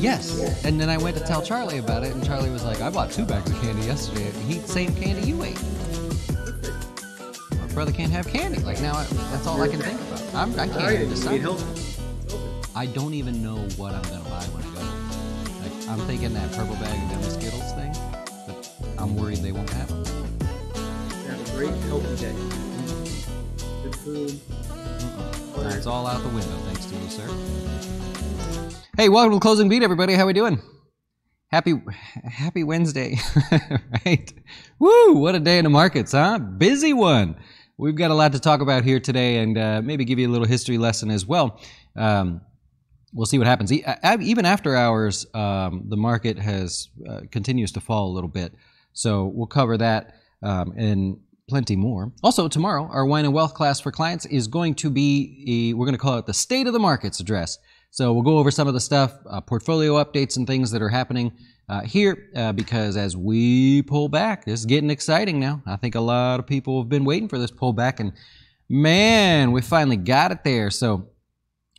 Yes. And then I went to tell Charlie about it, and Charlie was like, I bought two bags of candy yesterday. He same candy you ate. My brother can't have candy. Like now, I, that's all I can think about. I'm, I can't even decide. I don't even know what I'm gonna buy when I go. Like I'm thinking that purple bag of gummy Skittles thing, but I'm worried they won't have them. Have a great healthy day. Good food. It's all out the window, thanks to you, sir. Hey, welcome to Closing Beat, everybody. How are we doing? Happy, happy Wednesday, right? Woo! What a day in the markets, huh? Busy one. We've got a lot to talk about here today, and uh, maybe give you a little history lesson as well. Um, we'll see what happens. E- uh, Even after hours, um, the market has uh, continues to fall a little bit, so we'll cover that um, and plenty more. Also, tomorrow, our wine and wealth class for clients is going to be a, we're going to call it the state of the markets address. So we'll go over some of the stuff, uh, portfolio updates and things that are happening uh, here, uh, because as we pull back, it's getting exciting now. I think a lot of people have been waiting for this pullback, and man, we finally got it there. So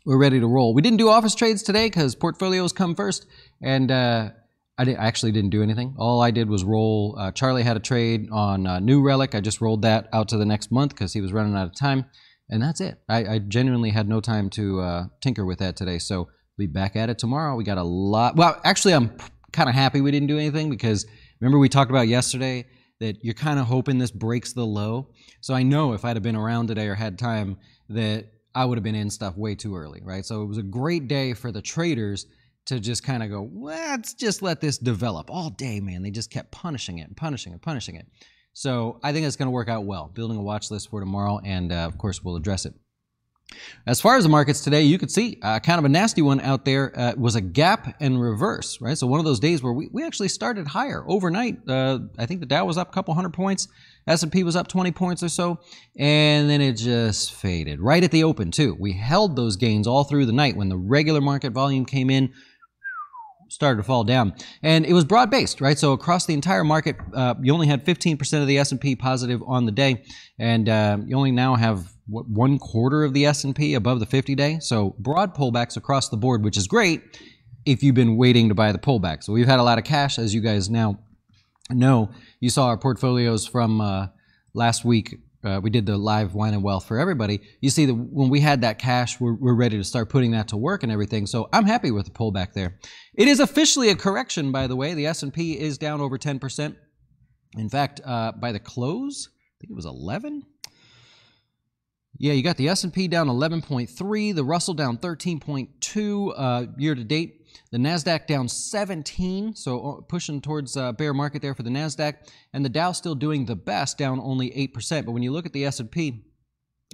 we're ready to roll. We didn't do office trades today because portfolios come first, and uh, I, I actually didn't do anything. All I did was roll. Uh, Charlie had a trade on uh, New Relic. I just rolled that out to the next month because he was running out of time, and that's it. I, I genuinely had no time to uh, tinker with that today, so we'll be back at it tomorrow. We got a lot. Well, actually, I'm kind of happy we didn't do anything because remember we talked about yesterday that you're kind of hoping this breaks the low. So I know if I'd have been around today or had time that I would have been in stuff way too early, right? So it was a great day for the traders to just kind of go, let's just let this develop all day, man. They just kept punishing it and punishing it, punishing it. So I think it's going to work out well. Building a watch list for tomorrow, and uh, of course we'll address it. As far as the markets today, you could see uh, kind of a nasty one out there uh, was a gap and reverse, right? So one of those days where we, we actually started higher overnight. Uh, I think the Dow was up a couple hundred points, S&P was up 20 points or so, and then it just faded right at the open too. We held those gains all through the night when the regular market volume came in started to fall down. And it was broad based right? So across the entire market uh, you only had 15% of the s&p positive on the day. And uh, you only now have what, one quarter of the s&p above the 50 day? So broad pullbacks across the board which is great if you've been waiting to buy the pullback. So we've had a lot of cash as you guys now know. You saw our portfolios from uh, last week uh, we did the live wine and wealth for everybody. You see that when we had that cash, we're, we're ready to start putting that to work and everything. So I'm happy with the pullback there. It is officially a correction, by the way. The S&P is down over 10%. In fact, uh, by the close, I think it was 11. Yeah, you got the S&P down 11.3, the Russell down 13.2 uh, year to date. The Nasdaq down 17, so pushing towards uh, bear market there for the Nasdaq, and the Dow still doing the best, down only 8%. But when you look at the S&P,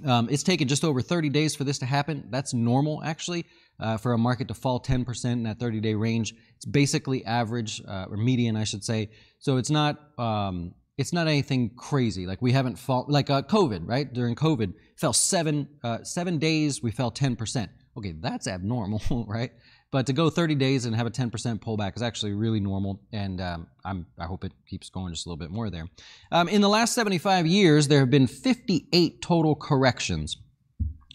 um, it's taken just over 30 days for this to happen. That's normal, actually, uh, for a market to fall 10% in that 30-day range. It's basically average uh, or median, I should say. So it's not um, it's not anything crazy. Like we haven't fall like uh, COVID, right? During COVID, fell seven uh, seven days, we fell 10%. Okay, that's abnormal, right? But to go 30 days and have a 10% pullback is actually really normal, and um, I'm, I hope it keeps going just a little bit more there. Um, in the last 75 years, there have been 58 total corrections.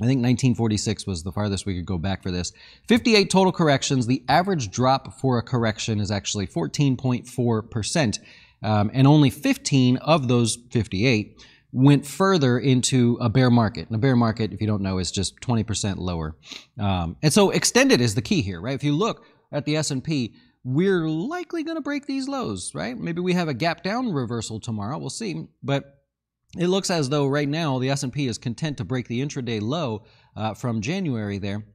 I think 1946 was the farthest we could go back for this. 58 total corrections. The average drop for a correction is actually 14.4%, um, and only 15 of those 58 went further into a bear market. And a bear market, if you don't know, is just 20% lower. Um, and so extended is the key here, right? If you look at the S&P, we're likely going to break these lows, right? Maybe we have a gap down reversal tomorrow. We'll see. But it looks as though right now the S&P is content to break the intraday low uh, from January there.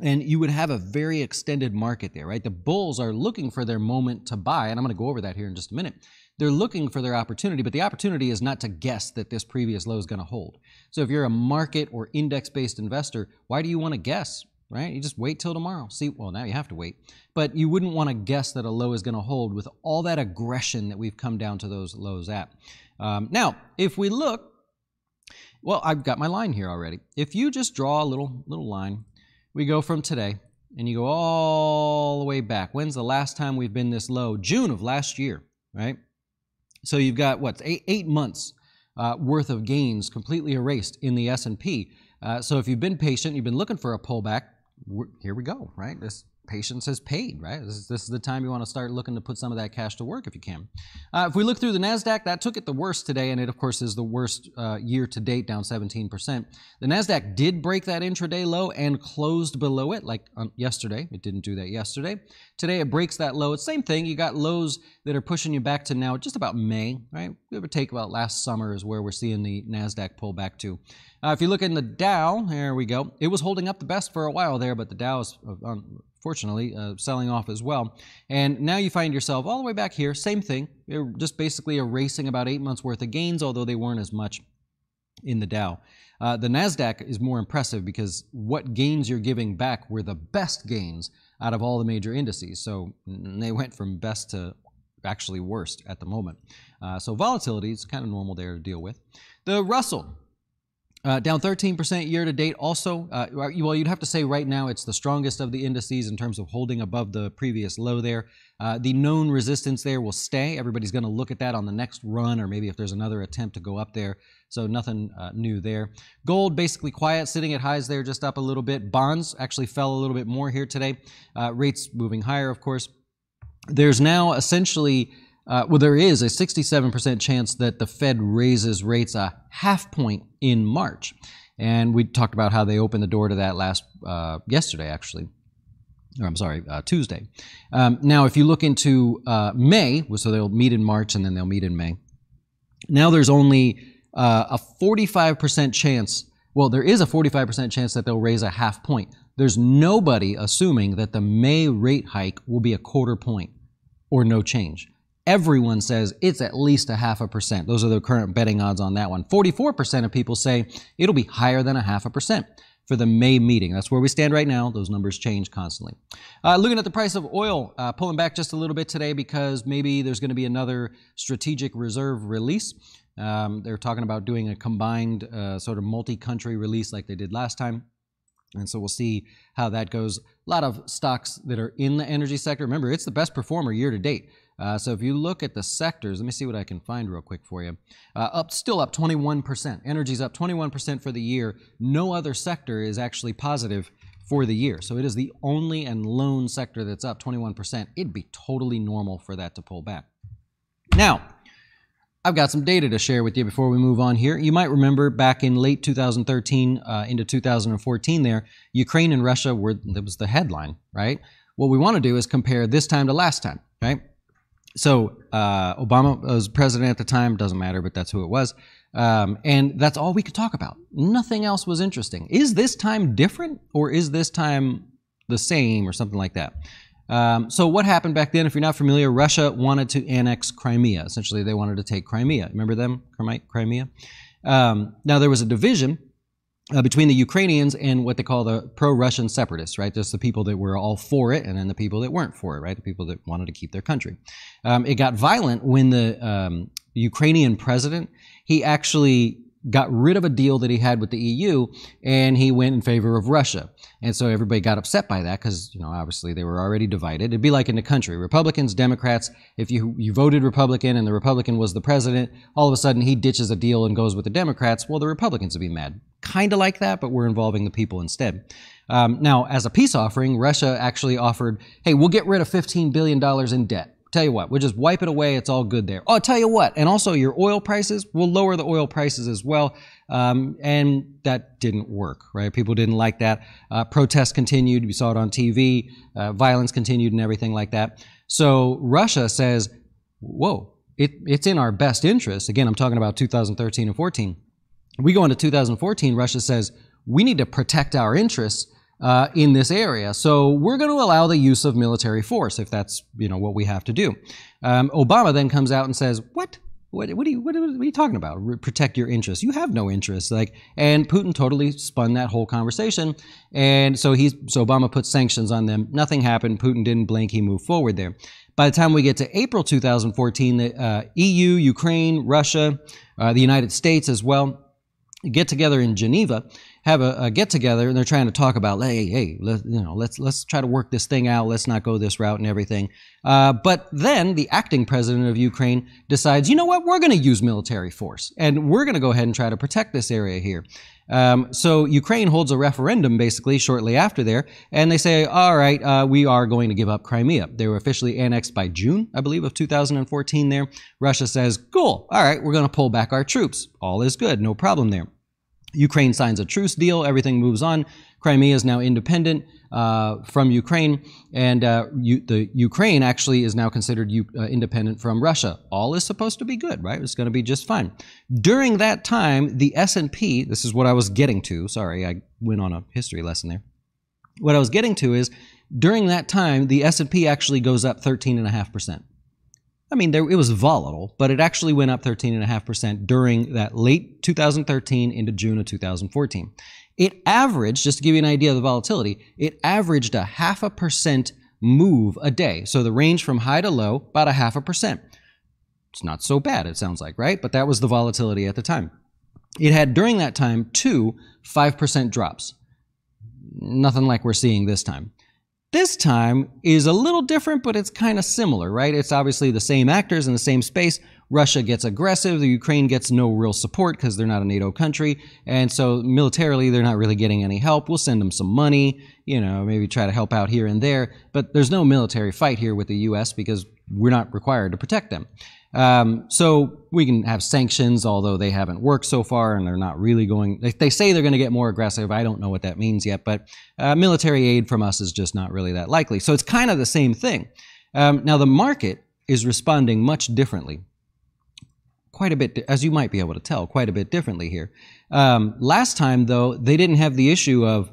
And you would have a very extended market there, right? The bulls are looking for their moment to buy, and I'm going to go over that here in just a minute they're looking for their opportunity, but the opportunity is not to guess that this previous low is going to hold. So if you're a market or index based investor, why do you want to guess? Right? You just wait till tomorrow. See, well, now you have to wait. But you wouldn't want to guess that a low is going to hold with all that aggression that we've come down to those lows at. Um, now, if we look, well, I've got my line here already. If you just draw a little little line, we go from today and you go all the way back. When's the last time we've been this low? June of last year, right? So you've got what eight, eight months uh, worth of gains completely erased in the S and P. Uh, so if you've been patient, you've been looking for a pullback. Here we go, right? This patience has paid, right? This is, this is, the time you want to start looking to put some of that cash to work if you can. Uh, if we look through the NASDAQ, that took it the worst today, and it, of course, is the worst uh, year to date, down 17%. The NASDAQ did break that intraday low and closed below it, like um, yesterday. It didn't do that yesterday. Today, it breaks that low. It's same thing. You got lows that are pushing you back to now just about May, right? Give or take about last summer is where we're seeing the NASDAQ pull back to. Uh, if you look in the Dow, there we go. It was holding up the best for a while there, but the Dow is uh, fortunately, uh, selling off as well. And now you find yourself all the way back here, same thing. You're just basically erasing about eight months worth of gains, although they weren't as much in the Dow. Uh, the NASDAQ is more impressive because what gains you're giving back were the best gains out of all the major indices. So they went from best to actually worst at the moment. Uh, so volatility is kind of normal there to deal with. The Russell, uh, down 13% year to date. Also, uh, well, you'd have to say right now it's the strongest of the indices in terms of holding above the previous low there. Uh, the known resistance there will stay. Everybody's going to look at that on the next run, or maybe if there's another attempt to go up there. So nothing uh, new there. Gold basically quiet, sitting at highs there, just up a little bit. Bonds actually fell a little bit more here today. Uh, rates moving higher, of course. There's now essentially uh, well, there is a 67% chance that the Fed raises rates a half point in March. And we talked about how they opened the door to that last uh, yesterday, actually. Or, I'm sorry, uh, Tuesday. Um, now, if you look into uh, May, so they'll meet in March and then they'll meet in May. Now there's only uh, a 45% chance. Well, there is a 45% chance that they'll raise a half point. There's nobody assuming that the May rate hike will be a quarter point or no change everyone says it's at least a half a percent. Those are the current betting odds on that one. 44% of people say it'll be higher than a half a percent for the May meeting. That's where we stand right now. Those numbers change constantly. Uh, looking at the price of oil, uh, pulling back just a little bit today because maybe there's going to be another strategic reserve release. Um, they're talking about doing a combined uh, sort of multi country release like they did last time. And so we'll see how that goes. A lot of stocks that are in the energy sector. Remember, it's the best performer year to date. Uh, so if you look at the sectors, let me see what I can find real quick for you. Uh, up, still up 21%. Energy's up 21% for the year. No other sector is actually positive for the year. So it is the only and lone sector that's up 21%. It'd be totally normal for that to pull back. Now, I've got some data to share with you before we move on here. You might remember back in late 2013 uh, into 2014 there, Ukraine and Russia were, that was the headline, right? What we want to do is compare this time to last time, right? So uh, Obama was president at the time. Doesn't matter, but that's who it was. Um, and that's all we could talk about. Nothing else was interesting. Is this time different, or is this time the same, or something like that? Um, so what happened back then? If you're not familiar, Russia wanted to annex Crimea. Essentially, they wanted to take Crimea. Remember them, Crimea? Um, now there was a division uh, between the Ukrainians and what they call the pro-Russian separatists, right? Just the people that were all for it, and then the people that weren't for it, right? The people that wanted to keep their country. Um, it got violent when the um, Ukrainian president he actually got rid of a deal that he had with the EU and he went in favor of Russia. And so everybody got upset by that because, you know, obviously they were already divided. It'd be like in the country Republicans, Democrats, if you, you voted Republican and the Republican was the president, all of a sudden he ditches a deal and goes with the Democrats, well, the Republicans would be mad. Kind of like that, but we're involving the people instead. Um, now, as a peace offering, Russia actually offered, hey, we'll get rid of $15 billion in debt. Tell you what, we'll just wipe it away. It's all good there. Oh, I'll tell you what, and also your oil prices, we'll lower the oil prices as well. Um, and that didn't work, right? People didn't like that. Uh, protests continued. We saw it on TV. Uh, violence continued and everything like that. So Russia says, whoa, it, it's in our best interest. Again, I'm talking about 2013 and 14. We go into 2014, Russia says, we need to protect our interests uh, in this area. So we're going to allow the use of military force if that's you know what we have to do. Um, Obama then comes out and says, "What? What, what, are you, what, are you talking about? Protect your interests. You have no interests. Like, and Putin totally spun that whole conversation. And so he's, so Obama put sanctions on them. Nothing happened. Putin didn't blink. He moved forward there. By the time we get to April 2014, the uh, EU, Ukraine, Russia, uh, the United States as well, get together in Geneva have a, a get together and they're trying to talk about, hey, hey, let, you know, let's let's try to work this thing out. Let's not go this route and everything. Uh, but then the acting president of Ukraine decides, you know what, we're going to use military force and we're going to go ahead and try to protect this area here. Um, so Ukraine holds a referendum basically shortly after there, and they say, all right, uh, we are going to give up Crimea. They were officially annexed by June, I believe, of 2014 there. Russia says, cool, all right, we're going to pull back our troops. All is good, no problem there. Ukraine signs a truce deal, everything moves on. Crimea is now independent uh, from Ukraine, and uh, the Ukraine actually is now considered U- uh, independent from Russia. All is supposed to be good, right? It's going to be just fine. During that time, the S&P, this is what I was getting to. Sorry, I went on a history lesson there. What I was getting to is during that time, the S&P actually goes up 13.5%. I mean, there, it was volatile, but it actually went up 13.5% during that late 2013 into June of 2014. It averaged, just to give you an idea of the volatility, it averaged a half a percent move a day. So the range from high to low, about a half a percent. It's not so bad, it sounds like, right? But that was the volatility at the time. It had during that time two 5% drops. Nothing like we're seeing this time. This time is a little different, but it's kind of similar, right? It's obviously the same actors in the same space. Russia gets aggressive. The Ukraine gets no real support because they're not a NATO country. And so militarily, they're not really getting any help. We'll send them some money, you know, maybe try to help out here and there. But there's no military fight here with the U.S. because we're not required to protect them. Um, so we can have sanctions, although they haven't worked so far and they're not really going. They, they say they're going to get more aggressive. I don't know what that means yet, but uh, military aid from us is just not really that likely. So it's kind of the same thing. Um, now, the market is responding much differently. Quite a bit, as you might be able to tell, quite a bit differently here. Um, last time, though, they didn't have the issue of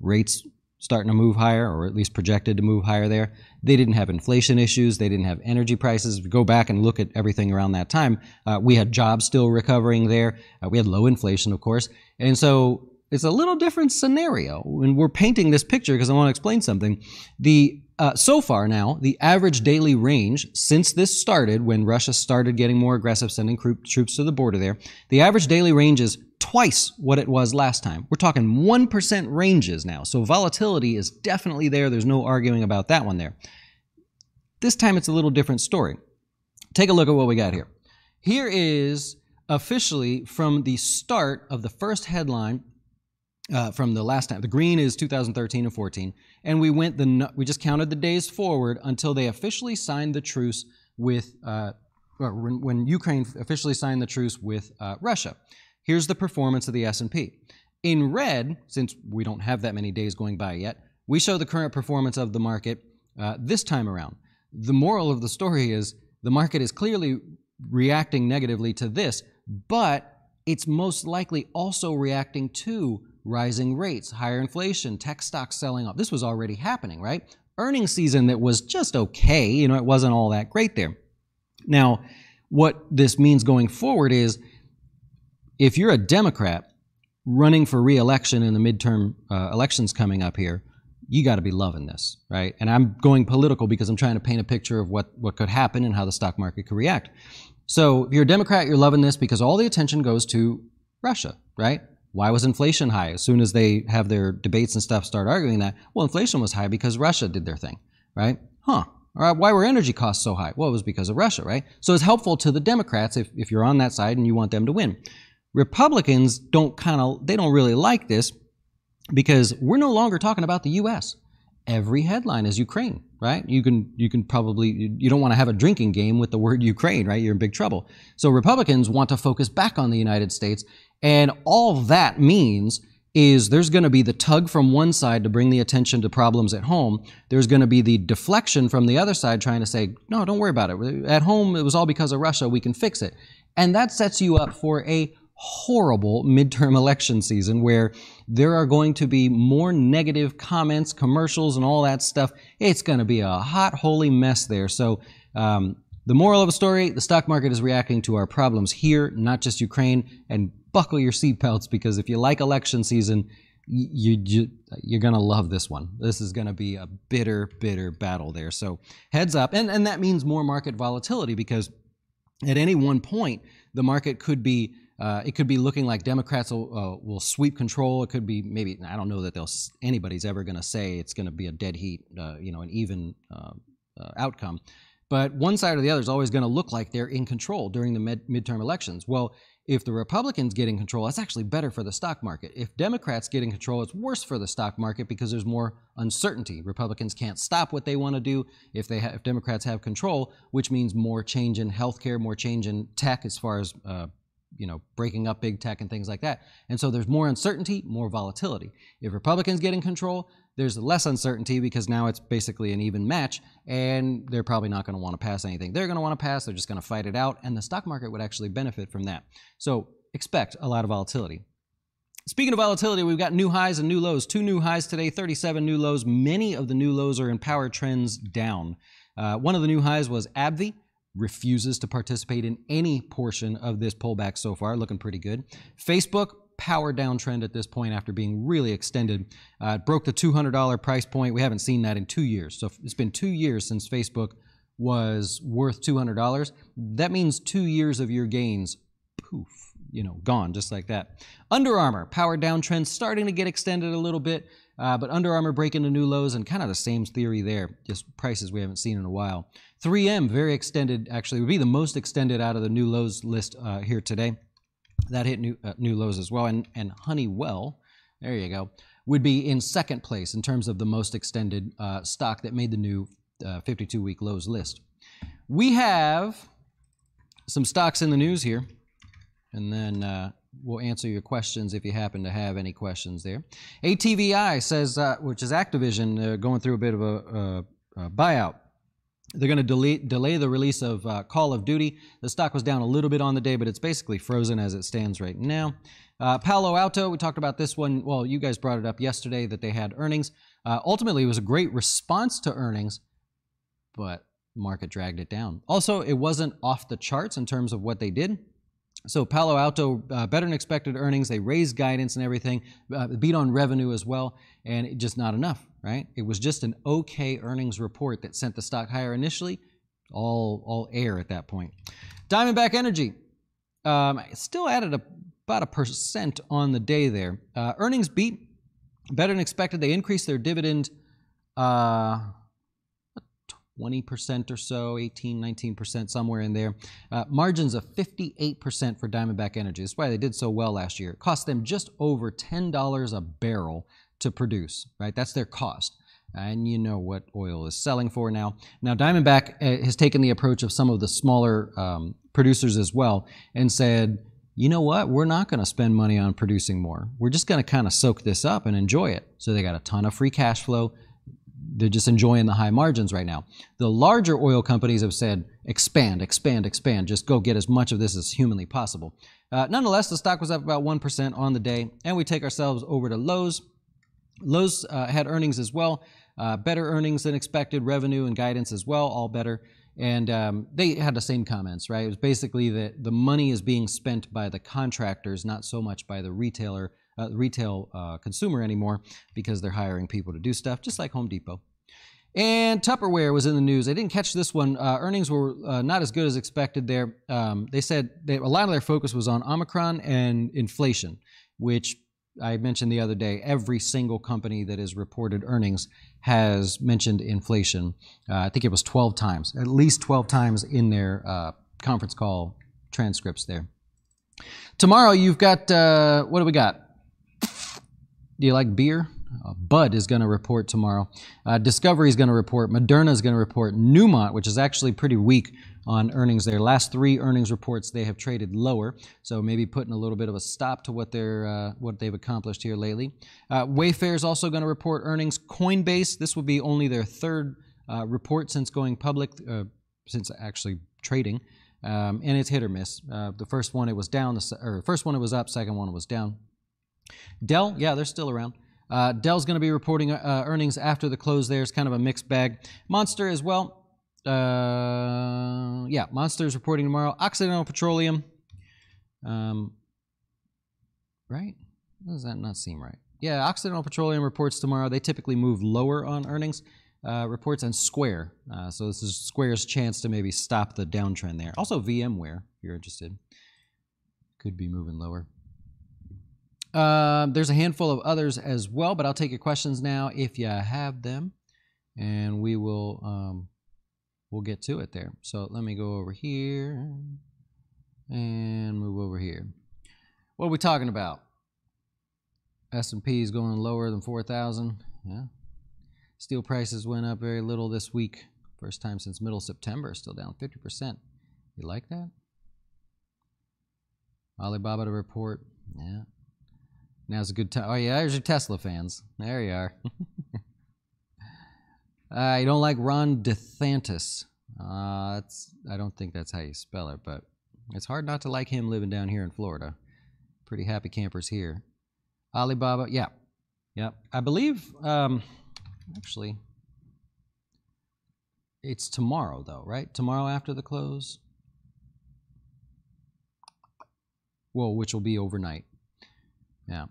rates starting to move higher, or at least projected to move higher there. They didn't have inflation issues. They didn't have energy prices. If you go back and look at everything around that time, uh, we had jobs still recovering there. Uh, we had low inflation, of course. And so it's a little different scenario. And we're painting this picture because I want to explain something. The uh, so far now, the average daily range since this started, when Russia started getting more aggressive, sending troops to the border there, the average daily range is twice what it was last time. We're talking 1% ranges now. So volatility is definitely there. There's no arguing about that one there. This time it's a little different story. Take a look at what we got here. Here is officially from the start of the first headline uh, from the last time. The green is 2013 and 14, and we went the we just counted the days forward until they officially signed the truce with uh, when, when, Ukraine officially signed the truce with uh, Russia. Here's the performance of the S&P. In red, since we don't have that many days going by yet, we show the current performance of the market uh, this time around. The moral of the story is the market is clearly reacting negatively to this, but it's most likely also reacting to rising rates, higher inflation, tech stocks selling off. This was already happening, right? Earnings season that was just okay, you know, it wasn't all that great there. Now, what this means going forward is if you're a Democrat running for reelection in the midterm uh, elections coming up here, you got to be loving this, right? And I'm going political because I'm trying to paint a picture of what, what could happen and how the stock market could react. So if you're a Democrat, you're loving this because all the attention goes to Russia, right? Why was inflation high? As soon as they have their debates and stuff start arguing that, well, inflation was high because Russia did their thing, right? Huh. All right, why were energy costs so high? Well, it was because of Russia, right? So it's helpful to the Democrats if, if you're on that side and you want them to win. Republicans don't kind of, they don't really like this because we're no longer talking about the U.S. Every headline is Ukraine, right? You can you can probably you don't want to have a drinking game with the word Ukraine, right? You're in big trouble. So Republicans want to focus back on the United States, and all that means is there's going to be the tug from one side to bring the attention to problems at home. There's going to be the deflection from the other side trying to say, no, don't worry about it. At home, it was all because of Russia. We can fix it. And that sets you up for a horrible midterm election season where there are going to be more negative comments, commercials, and all that stuff. It's going to be a hot, holy mess there. So, um, the moral of the story the stock market is reacting to our problems here, not just Ukraine. And buckle your seatbelts because if you like election season, you, you you're gonna love this one. This is gonna be a bitter, bitter battle there. So heads up, and and that means more market volatility because at any one point, the market could be uh, it could be looking like Democrats will, uh, will sweep control. It could be maybe I don't know that they'll anybody's ever going to say it's going to be a dead heat, uh, you know, an even uh, uh, outcome. But one side or the other is always going to look like they're in control during the mid- midterm elections. Well, if the Republicans get in control, that's actually better for the stock market. If Democrats get in control, it's worse for the stock market because there's more uncertainty. Republicans can't stop what they want to do if they ha- if Democrats have control, which means more change in healthcare, more change in tech as far as uh, you know, breaking up big tech and things like that. And so there's more uncertainty, more volatility. If Republicans get in control, there's less uncertainty because now it's basically an even match, and they're probably not going to want to pass anything. They're going to want to pass, they're just going to fight it out, and the stock market would actually benefit from that. So expect a lot of volatility. Speaking of volatility, we've got new highs and new lows. Two new highs today, 37 new lows. Many of the new lows are in power trends down. Uh, one of the new highs was AbbVie refuses to participate in any portion of this pullback so far, looking pretty good. Facebook, power downtrend at this point after being really extended. Uh, it broke the $200 price point. We haven't seen that in two years. So it's been two years since Facebook was worth $200. That means two years of your gains, poof, you know, gone just like that. Under Armour, power downtrend starting to get extended a little bit. Uh, but Under Armour breaking to new lows and kind of the same theory there, just prices we haven't seen in a while. 3M, very extended, actually, would be the most extended out of the new lows list uh, here today. That hit new, uh, new lows as well. And, and Honeywell, there you go, would be in second place in terms of the most extended uh, stock that made the new 52 uh, week lows list. We have some stocks in the news here. And then uh, we'll answer your questions if you happen to have any questions there. ATVI says, uh, which is Activision, going through a bit of a, a, a buyout. They're going to delay, delay the release of uh, Call of Duty. The stock was down a little bit on the day, but it's basically frozen as it stands right now. Uh, Palo Alto, we talked about this one. Well, you guys brought it up yesterday that they had earnings. Uh, ultimately, it was a great response to earnings, but market dragged it down. Also, it wasn't off the charts in terms of what they did. So Palo Alto, uh, better than expected earnings. They raised guidance and everything, uh, beat on revenue as well, and just not enough, right? It was just an okay earnings report that sent the stock higher initially. All, all air at that point. Diamondback Energy um, still added a, about a percent on the day there. Uh, earnings beat better than expected. They increased their dividend uh, 20% or so, 18, 19%, somewhere in there. Uh, margins of 58% for Diamondback Energy. That's why they did so well last year. It cost them just over $10 a barrel to produce, right? That's their cost. And you know what oil is selling for now. Now, Diamondback uh, has taken the approach of some of the smaller um, producers as well and said, you know what? We're not going to spend money on producing more. We're just going to kind of soak this up and enjoy it. So they got a ton of free cash flow they're just enjoying the high margins right now. The larger oil companies have said, expand, expand, expand. Just go get as much of this as humanly possible. Uh, nonetheless, the stock was up about 1% on the day, and we take ourselves over to Lowe's. Lowe's uh, had earnings as well, uh, better earnings than expected, revenue and guidance as well, all better. And um, they had the same comments, right? It was basically that the money is being spent by the contractors, not so much by the retailer uh, retail uh, consumer anymore because they're hiring people to do stuff, just like Home Depot. And Tupperware was in the news. I didn't catch this one. Uh, earnings were uh, not as good as expected there. Um, they said they, a lot of their focus was on Omicron and inflation, which I mentioned the other day. Every single company that has reported earnings has mentioned inflation. Uh, I think it was 12 times, at least 12 times in their uh, conference call transcripts there. Tomorrow, you've got uh, what do we got? Do you like beer? Uh, Bud is going to report tomorrow. Uh, Discovery is going to report. Moderna is going to report. Newmont, which is actually pretty weak on earnings. Their last three earnings reports, they have traded lower, so maybe putting a little bit of a stop to what they're uh, what they've accomplished here lately. Uh, Wayfair is also going to report earnings. Coinbase, this will be only their third uh, report since going public, uh, since actually trading, um, and it's hit or miss. The first one it was down, the, or first one it was up, second one it was down. Dell, yeah, they're still around. Uh, Dell's going to be reporting uh, earnings after the close there. It's kind of a mixed bag. Monster as well. Uh, yeah, Monster is reporting tomorrow. Occidental Petroleum. Um, right? Does that not seem right? Yeah, Occidental Petroleum reports tomorrow. They typically move lower on earnings. uh, reports and Square. Uh, so this is Square's chance to maybe stop the downtrend there. Also VMware, if you're interested, could be moving lower. Uh, there's a handful of others as well, but I'll take your questions now if you have them, and we will um, we'll get to it there. So let me go over here and move over here. What are we talking about? S&P is going lower than 4,000. Yeah. Steel prices went up very little this week. First time since middle September, still down 50%. You like that? Alibaba to report. Yeah. Now's a good time. Oh, yeah, there's your Tesla fans. There you are. uh, you don't like Ron DeSantis. Uh, that's, I don't think that's how you spell it, but it's hard not to like him living down here in Florida. Pretty happy campers here. Alibaba, yeah. Yeah. I believe, um, actually, it's tomorrow, though, right? Tomorrow after the close? Well, which will be overnight. Yeah.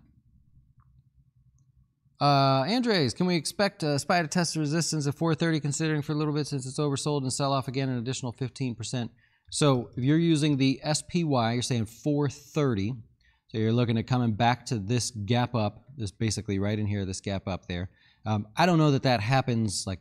Uh, Andres, can we expect a SPY to test the resistance at 430 considering for a little bit since it's oversold and sell off again an additional 15%? So if you're using the SPY, you're saying 430. So you're looking at coming back to this gap up, this basically right in here, this gap up there. Um, I don't know that that happens like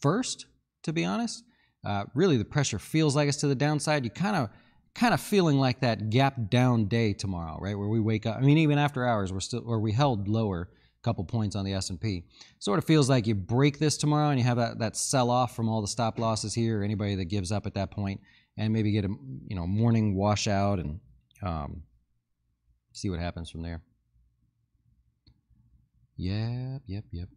first, to be honest. Uh, really, the pressure feels like it's to the downside. You kind of kind of feeling like that gap down day tomorrow, right? Where we wake up. I mean, even after hours, we're still, or we held lower couple points on the S&P. Sort of feels like you break this tomorrow and you have that, that sell off from all the stop losses here, or anybody that gives up at that point, and maybe get a you know morning washout and um, see what happens from there. Yep, yep, yep.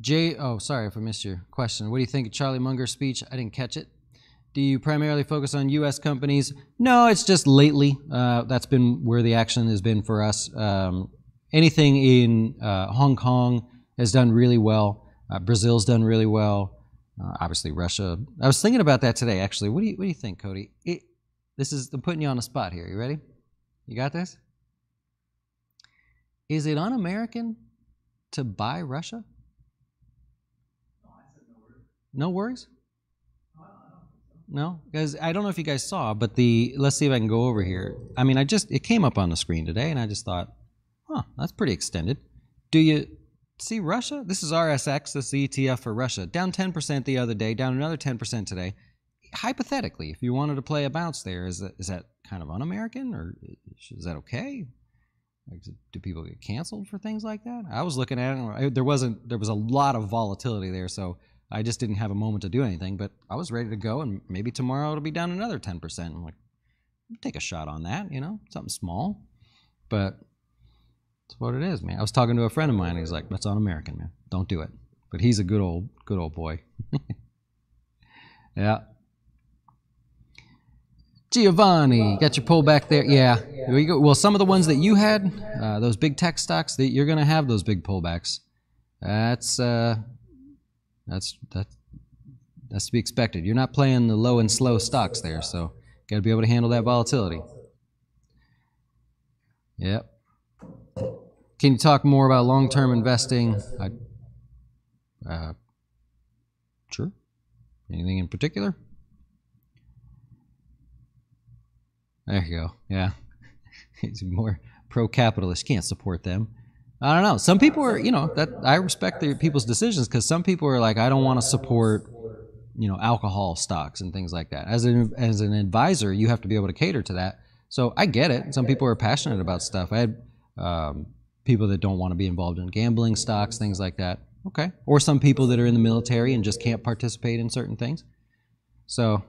Jay, oh, sorry if I missed your question. What do you think of Charlie Munger's speech? I didn't catch it. Do you primarily focus on U.S. companies? No, it's just lately. Uh, that's been where the action has been for us. Um, anything in uh, Hong Kong has done really well. Uh, Brazil's done really well. Uh, obviously, Russia. I was thinking about that today. Actually, what do you what do you think, Cody? It, this is I'm putting you on the spot here. You ready? You got this? Is it un-American to buy Russia? No worries. No, because I don't know if you guys saw, but the let's see if I can go over here. I mean, I just it came up on the screen today, and I just thought, huh, that's pretty extended. Do you see Russia? This is RSX, this is the ETF for Russia, down 10% the other day, down another 10% today. Hypothetically, if you wanted to play a bounce there, is that is that kind of un-American, or is that okay? Like, do people get canceled for things like that? I was looking at it, there wasn't there was a lot of volatility there, so I just didn't have a moment to do anything, but I was ready to go, and maybe tomorrow it'll be down another 10%. I'm like, take a shot on that, you know, something small. But it's what it is, man. I was talking to a friend of mine, he's like, that's un-American, man. Don't do it. But he's a good old, good old boy. yeah. Giovanni, got your pullback there. Yeah. You go. Well, some of the ones that you had, uh, those big tech stocks, that you're going to have those big pullbacks. That's uh, that's that that's to be expected. You're not playing the low and slow stocks there, so got to be able to handle that volatility. Yep. Can you talk more about long-term investing? I, uh, sure. Anything in particular? There you go. Yeah. He's more pro-capitalist. Can't support them. I don't know. Some people are, you know, that I respect the people's decisions because some people are like, I don't want to support, you know, alcohol stocks and things like that. As an as an advisor, you have to be able to cater to that. So I get it. Some people are passionate about stuff. I had um, people that don't want to be involved in gambling stocks, things like that. Okay. Or some people that are in the military and just can't participate in certain things. So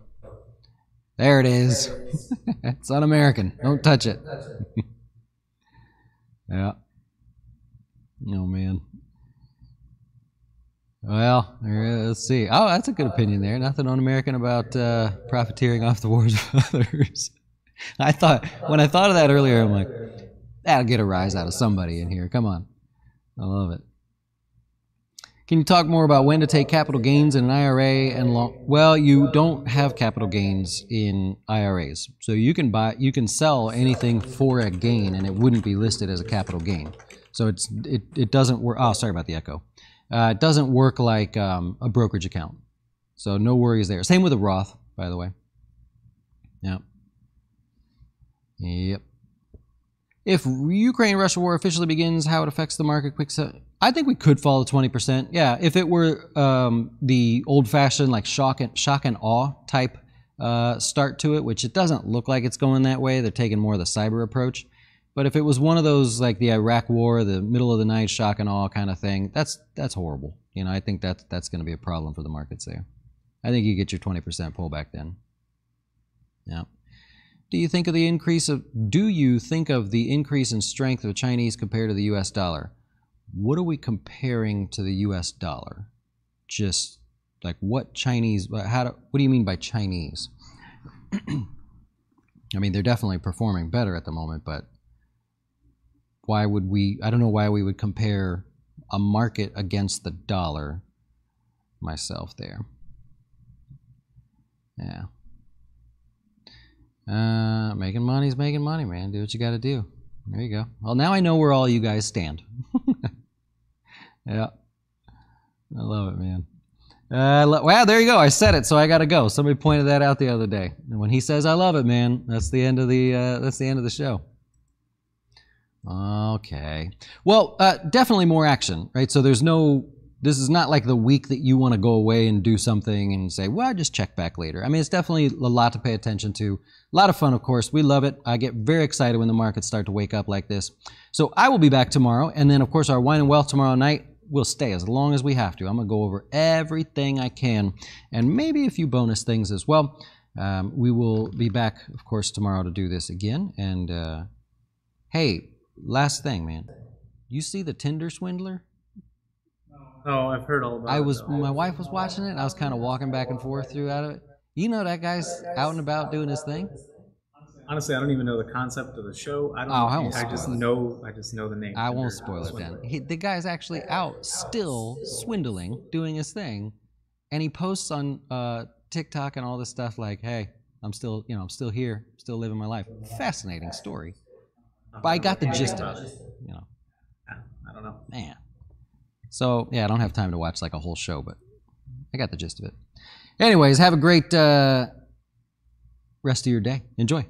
there it is. it's un-American. Don't touch it. yeah. Oh man. Well, let's see. Oh, that's a good opinion there. Nothing un-American about uh, profiteering off the wars of others. I thought when I thought of that earlier, I'm like, that'll get a rise out of somebody in here. Come on, I love it. Can you talk more about when to take capital gains in an IRA and long? Well, you don't have capital gains in IRAs, so you can buy, you can sell anything for a gain, and it wouldn't be listed as a capital gain. So it's it, it doesn't work. Oh, sorry about the echo. Uh, it doesn't work like um, a brokerage account. So no worries there. Same with a Roth, by the way. Yep. Yep. If Ukraine Russia war officially begins, how it affects the market quick se- I think we could fall to 20%. Yeah, if it were um, the old fashioned, like shock and, shock and awe type uh, start to it, which it doesn't look like it's going that way. They're taking more of the cyber approach. But if it was one of those like the Iraq War, the middle of the night shock and awe kind of thing, that's that's horrible. You know, I think that's that's going to be a problem for the markets there. I think you get your 20% pullback then. Yeah. Do you think of the increase of do you think of the increase in strength of Chinese compared to the US dollar? What are we comparing to the US dollar? Just like what Chinese how do, what do you mean by Chinese? I mean, they're definitely performing better at the moment, but why would we I don't know why we would compare a market against the dollar myself there. Yeah. Uh, making money's making money, man. Do what you got to do. There you go. Well, now I know where all you guys stand. yeah, I love it, man. Uh, lo- wow, there you go. I said it, so I got to go. Somebody pointed that out the other day. And when he says "I love it, man," that's the end of the uh, that's the end of the show. Okay. Well, uh, definitely more action, right? So there's no. This is not like the week that you want to go away and do something and say, "Well, I just check back later." I mean, it's definitely a lot to pay attention to. A lot of fun, of course. We love it. I get very excited when the markets start to wake up like this. So I will be back tomorrow, and then of course our wine and wealth tomorrow night will stay as long as we have to. I'm gonna go over everything I can, and maybe a few bonus things as well. Um, we will be back, of course, tomorrow to do this again. And uh, hey, last thing, man, you see the Tinder swindler? Oh, I've heard all about I it, was, though. my wife was watching it. and I was kind of walking back and forth throughout it. You know that guy's out and about doing his thing. Honestly, I don't even know the concept of the show. I don't. Oh, I won't I just it. know. I just know the name. I won't spoil it then. He, the guy's actually out still swindling, doing his thing, and he posts on uh, TikTok and all this stuff like, "Hey, I'm still, you know, I'm still here, still living my life." Fascinating story, but I got the gist of it. You know, I don't know. man. So yeah, I don't have time to watch like a whole show, but I got the gist of it. Anyways, have a great uh, rest of your day. Enjoy.